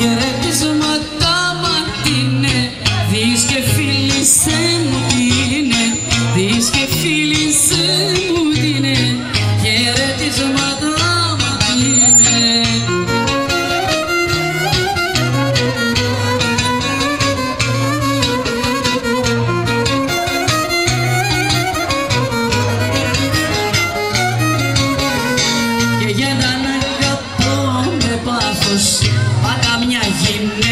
χαιρετίσματα ματίνε Δεις και φίλησέ μου in me.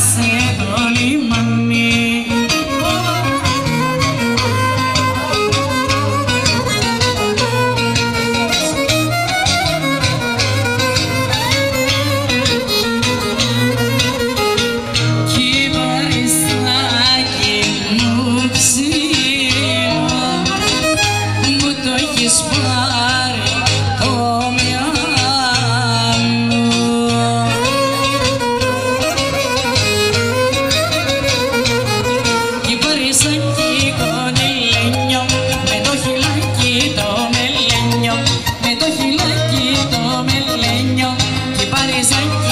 nascido Με το χυλάκι το μελένιο και παρεζάκι